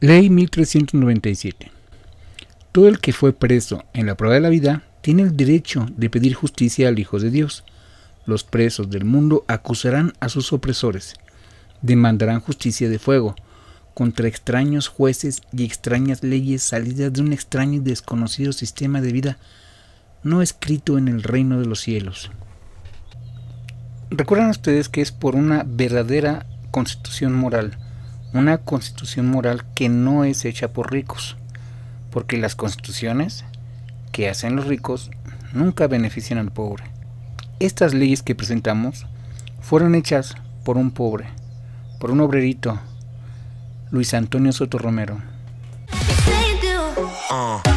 Ley 1397. Todo el que fue preso en la prueba de la vida tiene el derecho de pedir justicia al Hijo de Dios. Los presos del mundo acusarán a sus opresores, demandarán justicia de fuego contra extraños jueces y extrañas leyes salidas de un extraño y desconocido sistema de vida no escrito en el reino de los cielos. Recuerdan ustedes que es por una verdadera constitución moral, una constitución moral que no es hecha por ricos, porque las constituciones que hacen los ricos nunca benefician al pobre. Estas leyes que presentamos fueron hechas por un pobre, por un obrerito, Luis Antonio Soto Romero. Uh.